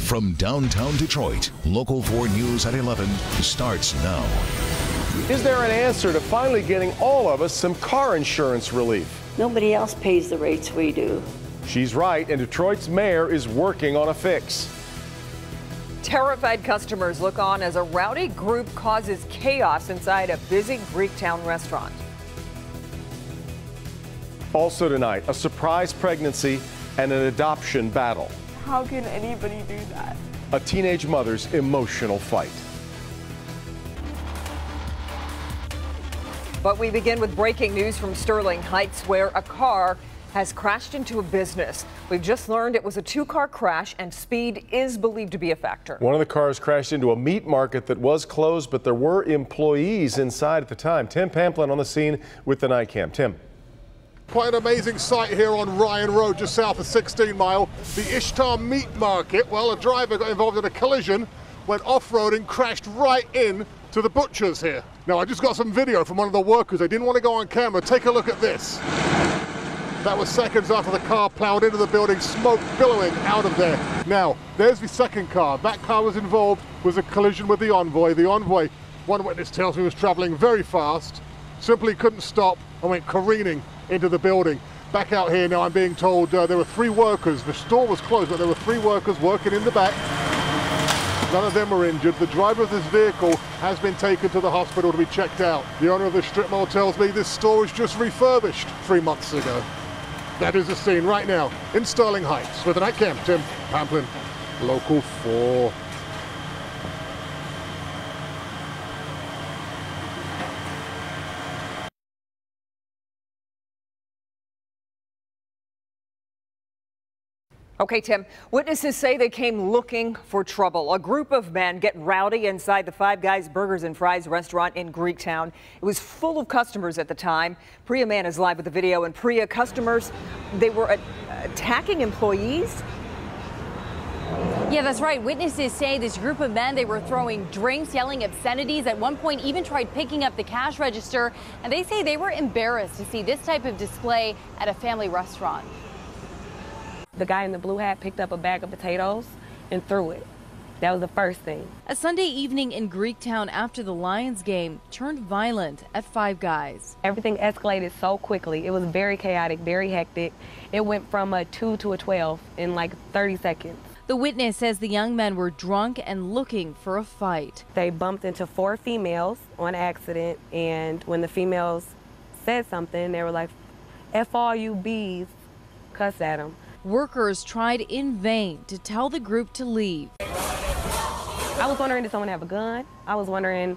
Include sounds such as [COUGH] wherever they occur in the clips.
Live from downtown Detroit, Local 4 News at 11 starts now. Is there an answer to finally getting all of us some car insurance relief? Nobody else pays the rates we do. She's right, and Detroit's mayor is working on a fix. Terrified customers look on as a rowdy group causes chaos inside a busy Greektown restaurant. Also tonight, a surprise pregnancy and an adoption battle. How can anybody do that? A teenage mother's emotional fight. But we begin with breaking news from Sterling Heights, where a car has crashed into a business. We've just learned it was a two car crash and speed is believed to be a factor. One of the cars crashed into a meat market that was closed, but there were employees inside at the time. Tim Pamplin on the scene with the night cam. Tim. Quite an amazing sight here on Ryan Road, just south of 16 Mile. The Ishtar Meat Market. Well, a driver got involved in a collision, went off-roading, crashed right in to the butchers here. Now, I just got some video from one of the workers. They didn't want to go on camera. Take a look at this. That was seconds after the car plowed into the building, smoke billowing out of there. Now, there's the second car. That car was involved, was a collision with the Envoy. The Envoy, one witness tells me, was traveling very fast, simply couldn't stop and went careening into the building. Back out here now, I'm being told uh, there were three workers. The store was closed, but there were three workers working in the back. None of them were injured. The driver of this vehicle has been taken to the hospital to be checked out. The owner of the strip mall tells me this store was just refurbished three months ago. That is the scene right now in Sterling Heights with the night cam. Tim Pamplin, Local 4. Okay, Tim. Witnesses say they came looking for trouble. A group of men get rowdy inside the Five Guys Burgers and Fries restaurant in Greektown. It was full of customers at the time. Priya Mann is live with the video. And Priya, customers, they were attacking employees. Yeah, that's right. Witnesses say this group of men, they were throwing drinks, yelling obscenities, at one point even tried picking up the cash register. And they say they were embarrassed to see this type of display at a family restaurant. The guy in the blue hat picked up a bag of potatoes and threw it. That was the first thing. A Sunday evening in Greektown after the Lions game turned violent at Five Guys. Everything escalated so quickly. It was very chaotic, very hectic. It went from a 2 to a 12 in like 30 seconds. The witness says the young men were drunk and looking for a fight. They bumped into four females on accident, and when the females said something, they were like, F all you bees, cuss at them. Workers tried in vain to tell the group to leave. I was wondering, did someone have a gun? I was wondering,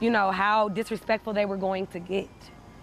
you know, how disrespectful they were going to get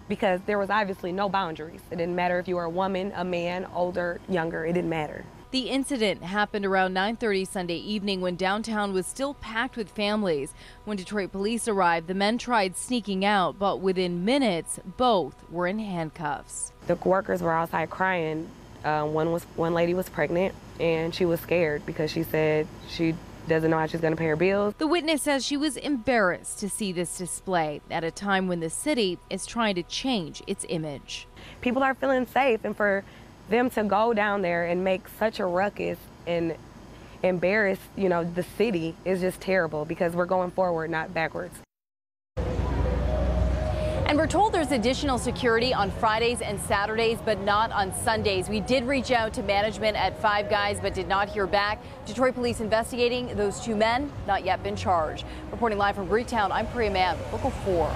because there was obviously no boundaries. It didn't matter if you were a woman, a man, older, younger, it didn't matter. The incident happened around 9:30 Sunday evening when downtown was still packed with families. When Detroit police arrived, the men tried sneaking out, but within minutes, both were in handcuffs. The workers were outside crying uh, one was one lady was pregnant and she was scared because she said she doesn't know how she's going to pay her bills. The witness says she was embarrassed to see this display at a time when the city is trying to change its image. People are feeling safe, and for them to go down there and make such a ruckus and embarrass, you know, the city is just terrible because we're going forward, not backwards. And we're told there's additional security on Fridays and Saturdays, but not on Sundays. We did reach out to management at Five Guys, but did not hear back. Detroit police investigating those two men, not yet been charged. Reporting live from Greektown, I'm Priya Mann, Local 4.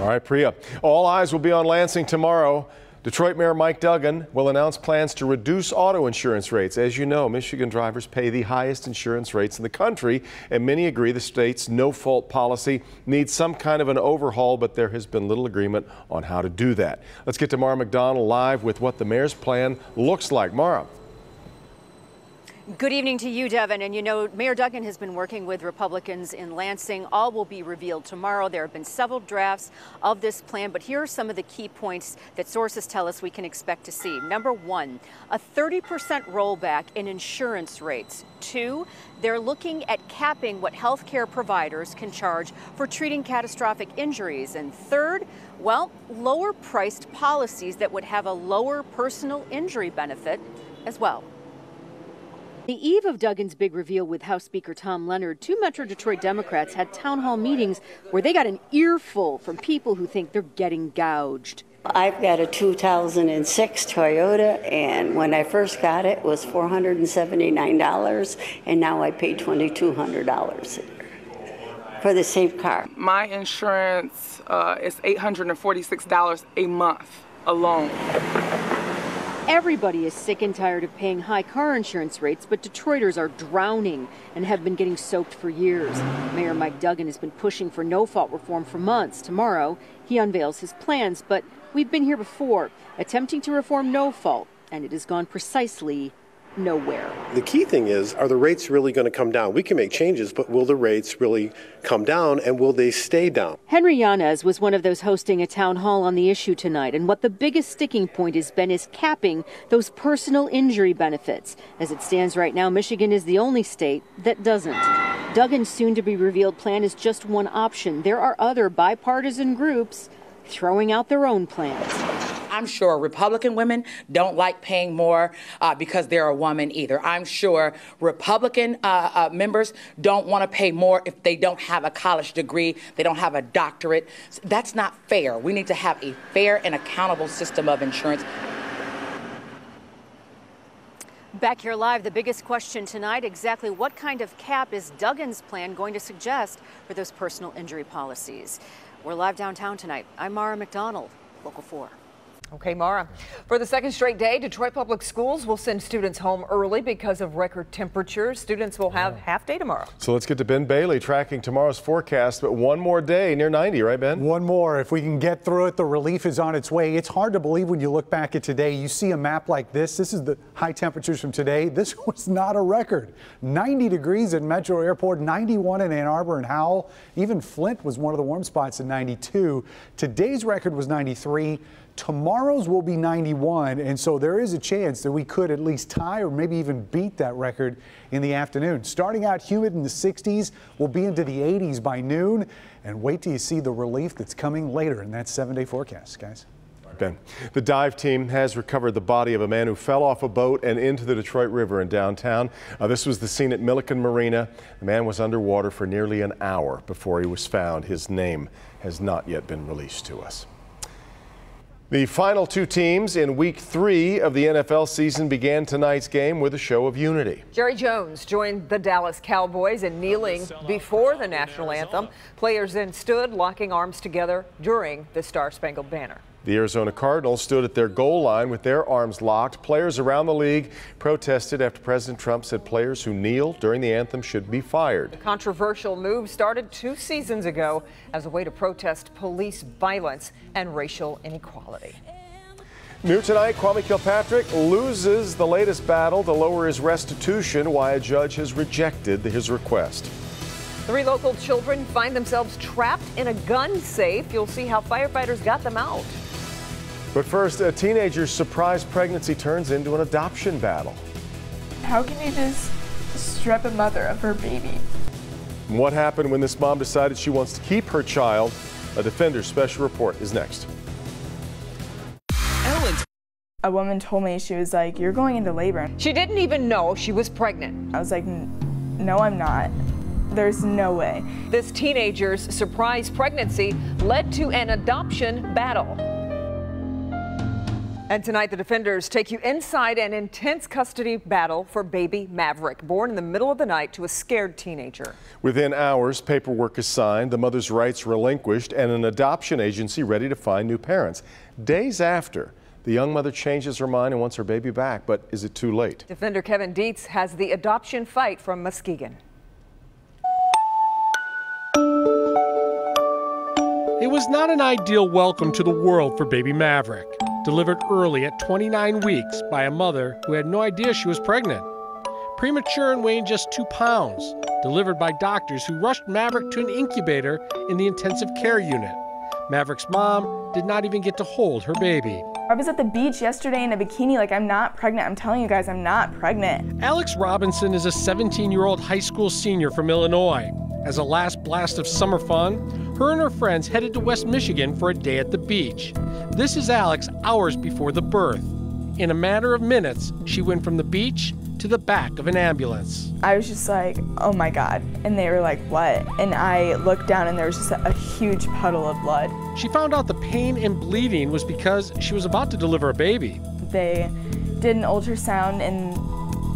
All right, Priya. All eyes will be on Lansing tomorrow. Detroit Mayor Mike Duggan will announce plans to reduce auto insurance rates. As you know, Michigan drivers pay the highest insurance rates in the country, and many agree the state's no-fault policy needs some kind of an overhaul, but there has been little agreement on how to do that. Let's get to Mara McDonald live with what the mayor's plan looks like. Mara. Good evening to you, Devin. And you know, Mayor Duggan has been working with Republicans in Lansing. All will be revealed tomorrow. There have been several drafts of this plan, but here are some of the key points that sources tell us we can expect to see. Number one, a 30% rollback in insurance rates. Two, they're looking at capping what healthcare providers can charge for treating catastrophic injuries. And third, well, lower priced policies that would have a lower personal injury benefit as well. The eve of Duggan's big reveal with House Speaker Tom Leonard, two Metro Detroit Democrats had town hall meetings where they got an earful from people who think they're getting gouged. I've got a 2006 Toyota, and when I first got it, it was $479, and now I pay $2,200 for the same car. My insurance uh, is $846 a month alone. Everybody is sick and tired of paying high car insurance rates, but Detroiters are drowning and have been getting soaked for years. Mayor Mike Duggan has been pushing for no fault reform for months. Tomorrow, he unveils his plans, but we've been here before, attempting to reform no fault, and it has gone precisely nowhere. The key thing is are the rates really going to come down? We can make changes, but will the rates really come down and will they stay down? Henry Yanez was one of those hosting a town hall on the issue tonight, and what the biggest sticking point has been is capping those personal injury benefits. As it stands right now, Michigan is the only state that doesn't. Duggan's soon to be revealed plan is just one option. There are other bipartisan groups throwing out their own plans. I'm sure Republican women don't like paying more uh, because they're a woman either. I'm sure Republican uh, uh, members don't want to pay more if they don't have a college degree, they don't have a doctorate. That's not fair. We need to have a fair and accountable system of insurance. Back here live, the biggest question tonight exactly what kind of cap is Duggan's plan going to suggest for those personal injury policies? We're live downtown tonight. I'm Mara McDonald, Local 4. Okay, Mara. For the second straight day, Detroit Public Schools will send students home early because of record temperatures. Students will have half day tomorrow. So let's get to Ben Bailey tracking tomorrow's forecast, but one more day near 90, right, Ben? One more. If we can get through it, the relief is on its way. It's hard to believe when you look back at today. You see a map like this. This is the high temperatures from today. This [LAUGHS] was not a record. 90 degrees at Metro Airport, 91 in Ann Arbor and Howell. Even Flint was one of the warm spots at 92. Today's record was 93. Tomorrow's will be 91, and so there is a chance that we could at least tie or maybe even beat that record in the afternoon. Starting out humid in the 60s, we'll be into the 80s by noon, and wait till you see the relief that's coming later in that seven-day forecast, guys. Ben. The dive team has recovered the body of a man who fell off a boat and into the Detroit River in downtown. Uh, this was the scene at Milliken Marina. The man was underwater for nearly an hour before he was found. His name has not yet been released to us. The final two teams in week three of the NFL season began tonight's game with a show of unity. Jerry Jones joined the Dallas Cowboys in kneeling before the national anthem. Players then stood locking arms together during the Star Spangled Banner. The Arizona Cardinals stood at their goal line with their arms locked. Players around the league protested after President Trump said players who kneel during the anthem should be fired. The controversial move started two seasons ago as a way to protest police violence and racial inequality. New tonight, Kwame Kilpatrick loses the latest battle to lower his restitution, why a judge has rejected his request. Three local children find themselves trapped in a gun safe. You'll see how firefighters got them out. But first, a teenager's surprise pregnancy turns into an adoption battle. How can you just strip a mother of her baby? What happened when this mom decided she wants to keep her child? A Defender special report is next. A woman told me, she was like, You're going into labor. She didn't even know she was pregnant. I was like, No, I'm not. There's no way. This teenager's surprise pregnancy led to an adoption battle. And tonight, the defenders take you inside an intense custody battle for baby Maverick, born in the middle of the night to a scared teenager. Within hours, paperwork is signed, the mother's rights relinquished, and an adoption agency ready to find new parents. Days after, the young mother changes her mind and wants her baby back, but is it too late? Defender Kevin Dietz has the adoption fight from Muskegon. It was not an ideal welcome to the world for baby Maverick delivered early at 29 weeks by a mother who had no idea she was pregnant. Premature and weighing just two pounds, delivered by doctors who rushed Maverick to an incubator in the intensive care unit. Maverick's mom did not even get to hold her baby. I was at the beach yesterday in a bikini, like, I'm not pregnant. I'm telling you guys, I'm not pregnant. Alex Robinson is a 17 year old high school senior from Illinois. As a last blast of summer fun, her and her friends headed to West Michigan for a day at the beach. This is Alex hours before the birth. In a matter of minutes, she went from the beach to the back of an ambulance. I was just like, oh my God. And they were like, what? And I looked down and there was just a, huge puddle of blood. She found out the pain and bleeding was because she was about to deliver a baby. They did an ultrasound and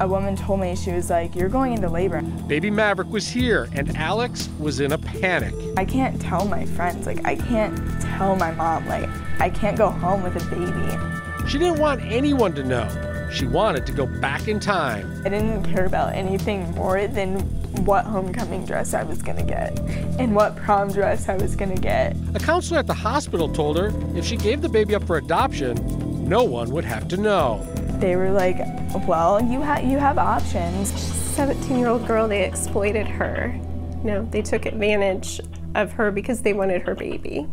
a woman told me, she was like, you're going into labor. Baby Maverick was here and Alex was in a panic. I can't tell my friends, like, I can't tell my mom, like, I can't go home with a baby. She didn't want anyone to know. She wanted to go back in time. I didn't care about anything more than what homecoming dress I was gonna get and what prom dress I was gonna get. A counselor at the hospital told her if she gave the baby up for adoption, no one would have to know. They were like, well, you, ha- you have options. 17 year old girl, they exploited her. No, they took advantage of her because they wanted her baby.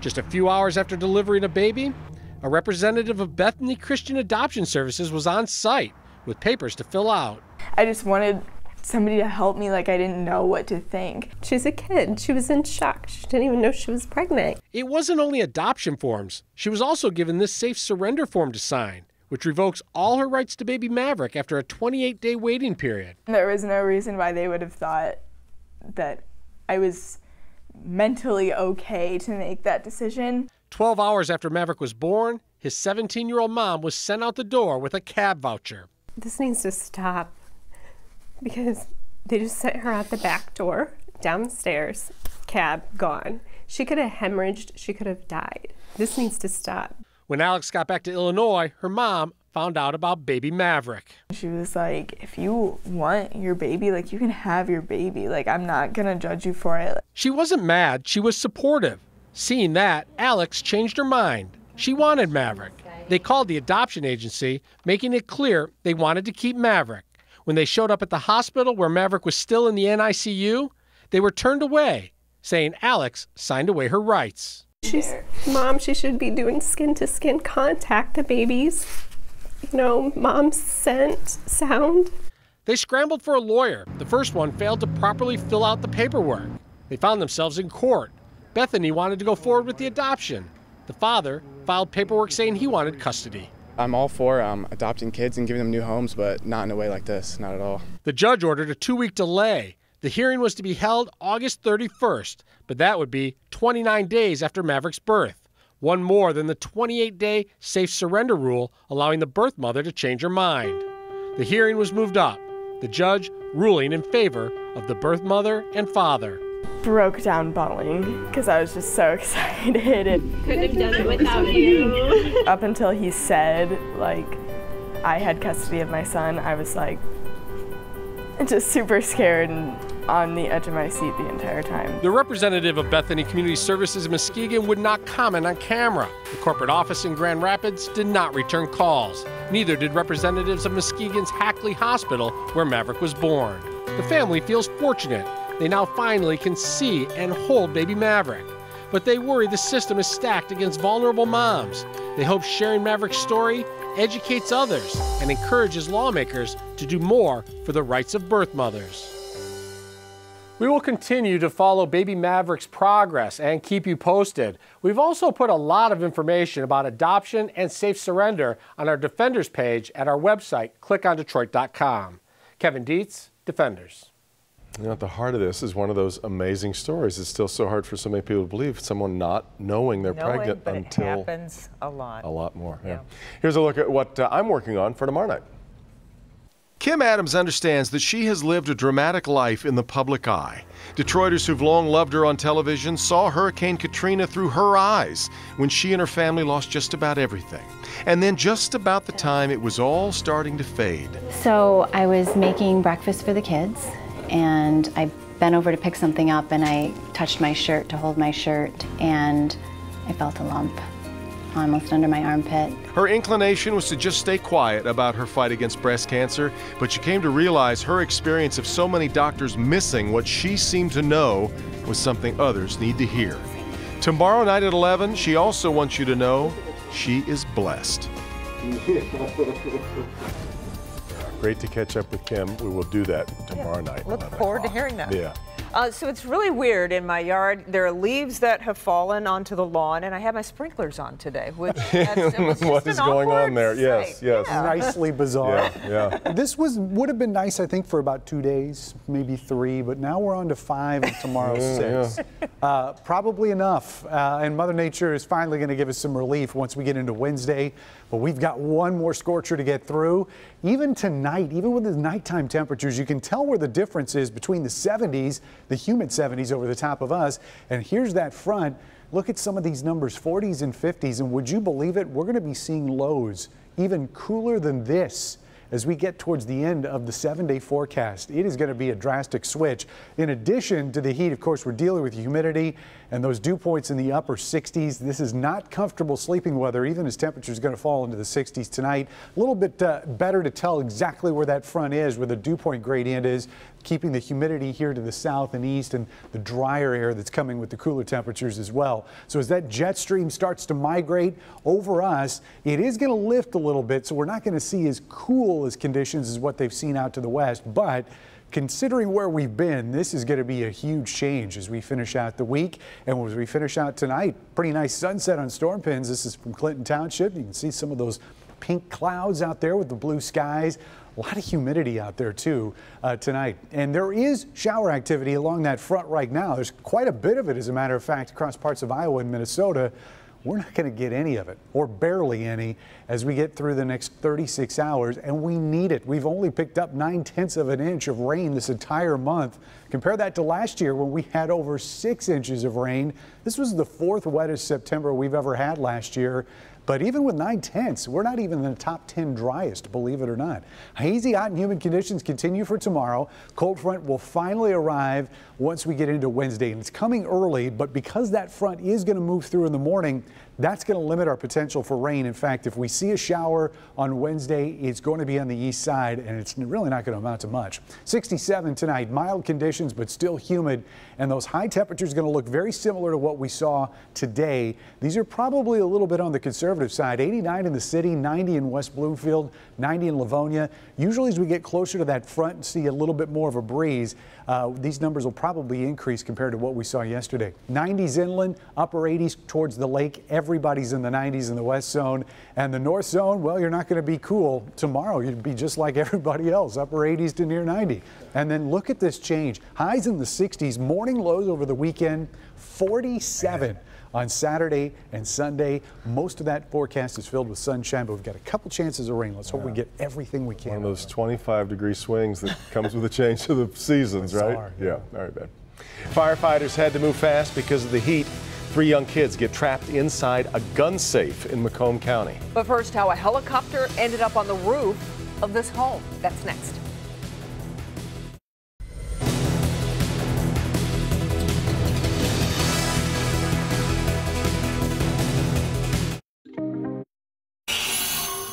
Just a few hours after delivering a baby, a representative of Bethany Christian Adoption Services was on site with papers to fill out. I just wanted somebody to help me like I didn't know what to think. She's a kid. She was in shock. She didn't even know she was pregnant. It wasn't only adoption forms. She was also given this safe surrender form to sign, which revokes all her rights to baby Maverick after a 28 day waiting period. There was no reason why they would have thought that I was mentally okay to make that decision. 12 hours after Maverick was born, his 17 year old mom was sent out the door with a cab voucher. This needs to stop because they just sent her out the back door, downstairs, cab gone. She could have hemorrhaged, she could have died. This needs to stop. When Alex got back to Illinois, her mom found out about baby Maverick. She was like, if you want your baby, like you can have your baby. Like I'm not gonna judge you for it. She wasn't mad, she was supportive. Seeing that, Alex changed her mind. She wanted Maverick. They called the adoption agency, making it clear they wanted to keep Maverick. When they showed up at the hospital where Maverick was still in the NICU, they were turned away, saying Alex signed away her rights. She's mom, she should be doing skin to skin contact the babies. You know, mom's scent, sound. They scrambled for a lawyer. The first one failed to properly fill out the paperwork. They found themselves in court. Bethany wanted to go forward with the adoption. The father filed paperwork saying he wanted custody. I'm all for um, adopting kids and giving them new homes, but not in a way like this, not at all. The judge ordered a two week delay. The hearing was to be held August 31st, but that would be 29 days after Maverick's birth, one more than the 28 day safe surrender rule allowing the birth mother to change her mind. The hearing was moved up, the judge ruling in favor of the birth mother and father. Broke down bawling because I was just so [LAUGHS] excited. Couldn't have done it without you. [LAUGHS] Up until he said, like, I had custody of my son, I was like, just super scared and on the edge of my seat the entire time. The representative of Bethany Community Services in Muskegon would not comment on camera. The corporate office in Grand Rapids did not return calls. Neither did representatives of Muskegon's Hackley Hospital, where Maverick was born. The family feels fortunate. They now finally can see and hold baby Maverick. But they worry the system is stacked against vulnerable moms. They hope sharing Maverick's story educates others and encourages lawmakers to do more for the rights of birth mothers. We will continue to follow Baby Maverick's progress and keep you posted. We've also put a lot of information about adoption and safe surrender on our Defenders page at our website, clickondetroit.com. Kevin Dietz, Defenders. You know, at the heart of this is one of those amazing stories. It's still so hard for so many people to believe someone not knowing they're Knowing, pregnant but until it happens a lot. a lot more. Yeah. Yeah. Here's a look at what uh, I'm working on for tomorrow night. Kim Adams understands that she has lived a dramatic life in the public eye. Detroiters who've long loved her on television saw Hurricane Katrina through her eyes when she and her family lost just about everything. And then, just about the time it was all starting to fade, So I was making breakfast for the kids, and I bent over to pick something up, and I touched my shirt to hold my shirt, and I felt a lump almost under my armpit. her inclination was to just stay quiet about her fight against breast cancer, but she came to realize her experience of so many doctors missing what she seemed to know was something others need to hear. Tomorrow night at 11, she also wants you to know she is blessed. [LAUGHS] Great to catch up with Kim. We will do that tomorrow night. Look forward to hearing that. Yeah. Uh, so it's really weird in my yard. There are leaves that have fallen onto the lawn, and I have my sprinklers on today. Which [LAUGHS] what is going on there? Yes, yes. Yeah. Nicely [LAUGHS] bizarre. Yeah, yeah. This was would have been nice, I think, for about two days, maybe three, but now we're on to five, and tomorrow [LAUGHS] six. Yeah. Uh, probably enough. Uh, and Mother Nature is finally going to give us some relief once we get into Wednesday. But we've got one more scorcher to get through. Even tonight, even with the nighttime temperatures, you can tell where the difference is between the 70s, the humid 70s over the top of us, and here's that front. Look at some of these numbers, 40s and 50s, and would you believe it? We're going to be seeing lows even cooler than this as we get towards the end of the seven day forecast. It is going to be a drastic switch. In addition to the heat, of course, we're dealing with humidity and those dew points in the upper 60s. This is not comfortable sleeping weather, even as temperatures going to fall into the 60s tonight. A little bit uh, better to tell exactly where that front is, where the dew point gradient is, keeping the humidity here to the south and east and the drier air that's coming with the cooler temperatures as well. So as that jet stream starts to migrate over us, it is going to lift a little bit. So we're not going to see as cool as conditions as what they've seen out to the west, but considering where we've been, this is going to be a huge change as we finish out the week. And as we finish out tonight, pretty nice sunset on storm pins. This is from Clinton Township. You can see some of those pink clouds out there with the blue skies. A lot of humidity out there too uh, tonight. And there is shower activity along that front right now. There's quite a bit of it, as a matter of fact, across parts of Iowa and Minnesota we're not going to get any of it, or barely any, as we get through the next 36 hours, and we need it. We've only picked up nine tenths of an inch of rain this entire month. Compare that to last year when we had over six inches of rain. This was the fourth wettest September we've ever had last year. But even with nine tenths, we're not even in the top 10 driest, believe it or not. Hazy, hot, and humid conditions continue for tomorrow. Cold front will finally arrive once we get into Wednesday. And it's coming early, but because that front is going to move through in the morning, that's going to limit our potential for rain. In fact, if we see a shower on Wednesday, it's going to be on the east side, and it's really not going to amount to much. 67 tonight, mild conditions, but still humid, and those high temperatures are going to look very similar to what we saw today. These are probably a little bit on the conservative side. 89 in the city, 90 in West Bloomfield, 90 in Livonia. Usually as we get closer to that front and see a little bit more of a breeze, uh, these numbers will probably increase compared to what we saw yesterday. 90s inland, upper 80s towards the lake. Everybody's in the 90s in the west zone. And the north zone, well, you're not going to be cool tomorrow. You'd be just like everybody else, upper 80s to near 90. And then look at this change. Highs in the 60s, morning lows over the weekend, 47 on Saturday and Sunday. Most of that forecast is filled with sunshine, but we've got a couple chances of rain. Let's hope we get everything we can. One of those 25 degree swings that comes with a change to the [LAUGHS] seasons, right? Yeah. yeah, very bad. Firefighters had to move fast because of the heat. Three young kids get trapped inside a gun safe in Macomb County. But first, how a helicopter ended up on the roof of this home. That's next.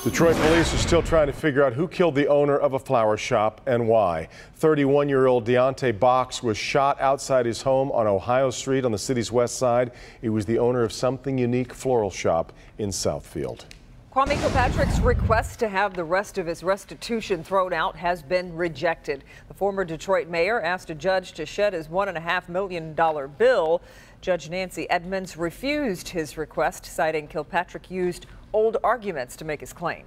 Detroit police are still trying to figure out who killed the owner of a flower shop and why. 31 year old Deontay Box was shot outside his home on Ohio Street on the city's west side. He was the owner of Something Unique Floral Shop in Southfield. Kwame Kilpatrick's request to have the rest of his restitution thrown out has been rejected. The former Detroit mayor asked a judge to shed his $1.5 million bill. Judge Nancy Edmunds refused his request, citing Kilpatrick used old arguments to make his claim.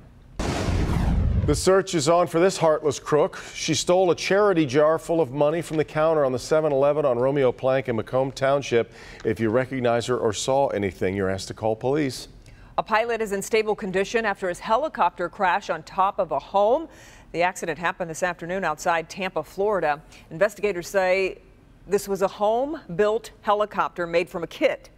The search is on for this heartless crook. She stole a charity jar full of money from the counter on the 7-Eleven on Romeo Plank in Macomb Township. If you recognize her or saw anything, you're asked to call police. A pilot is in stable condition after his helicopter crash on top of a home. The accident happened this afternoon outside Tampa, Florida. Investigators say this was a home-built helicopter made from a kit.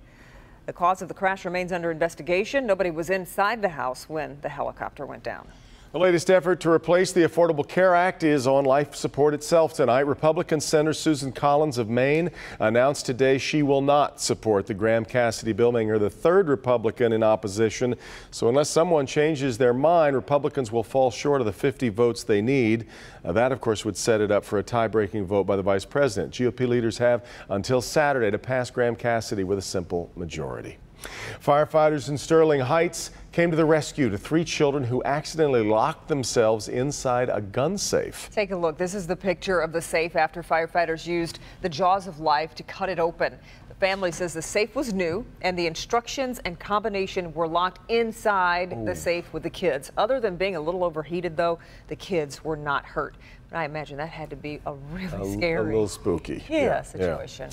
The cause of the crash remains under investigation. Nobody was inside the house when the helicopter went down. The latest effort to replace the Affordable Care Act is on life support itself tonight. Republican Senator Susan Collins of Maine announced today she will not support the Graham Cassidy bill, making her the third Republican in opposition. So unless someone changes their mind, Republicans will fall short of the 50 votes they need. Uh, that, of course, would set it up for a tie-breaking vote by the vice president. GOP leaders have until Saturday to pass Graham Cassidy with a simple majority. Firefighters in Sterling Heights came to the rescue to three children who accidentally locked themselves inside a gun safe. Take a look. This is the picture of the safe after firefighters used the jaws of life to cut it open. The family says the safe was new and the instructions and combination were locked inside Ooh. the safe with the kids. Other than being a little overheated, though, the kids were not hurt. But I imagine that had to be a really A- scary, A little spooky. yeah, Yeah, yeah. situation.